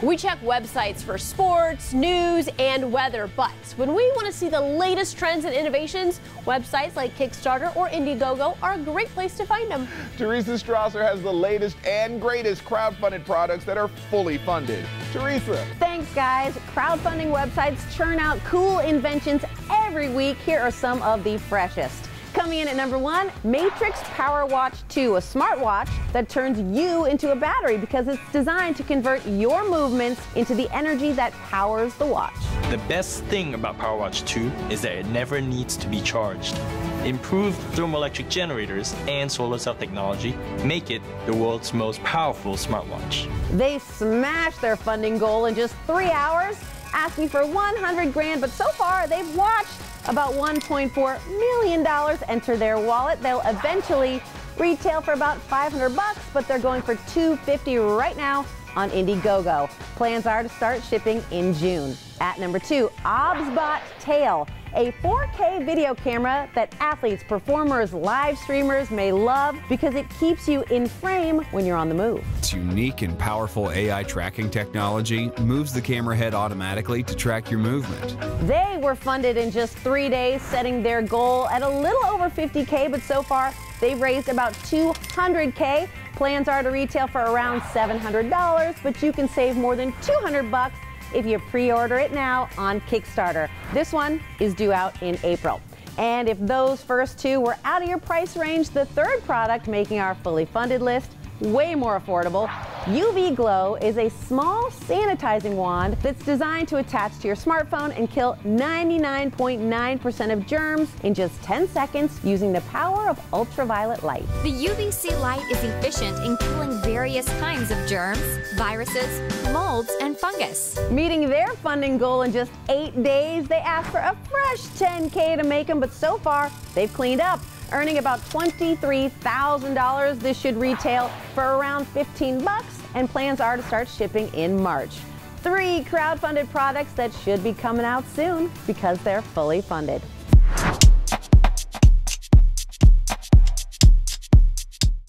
We check websites for sports, news, and weather, but when we want to see the latest trends and innovations, websites like Kickstarter or Indiegogo are a great place to find them. Teresa Strasser has the latest and greatest crowdfunded products that are fully funded. Teresa. Thanks, guys. Crowdfunding websites churn out cool inventions every week. Here are some of the freshest. Coming in at number one, Matrix Power Watch 2, a smartwatch that turns you into a battery because it's designed to convert your movements into the energy that powers the watch. The best thing about PowerWatch 2 is that it never needs to be charged. Improved thermoelectric generators and solar cell technology make it the world's most powerful smartwatch. They smashed their funding goal in just three hours, asking for 100 grand, but so far they've watched about $1.4 million enter their wallet. They'll eventually retail for about 500 bucks, but they're going for 250 right now on Indiegogo. Plans are to start shipping in June. At number two, OBSBot Tail, a 4K video camera that athletes, performers, live streamers may love because it keeps you in frame when you're on the move. Its unique and powerful AI tracking technology moves the camera head automatically to track your movement. They were funded in just three days, setting their goal at a little over 50K, but so far they've raised about 200K. Plans are to retail for around $700, but you can save more than 200 bucks if you pre-order it now on Kickstarter. This one is due out in April. And if those first two were out of your price range, the third product making our fully funded list way more affordable. UV Glow is a small sanitizing wand that's designed to attach to your smartphone and kill 99.9% of germs in just 10 seconds using the power of ultraviolet light. The UVC light is efficient in killing various kinds of germs, viruses, molds, and fungus. Meeting their funding goal in just eight days, they asked for a fresh 10K to make them, but so far they've cleaned up earning about $23,000. This should retail for around 15 bucks, and plans are to start shipping in March. Three crowd-funded products that should be coming out soon because they're fully funded.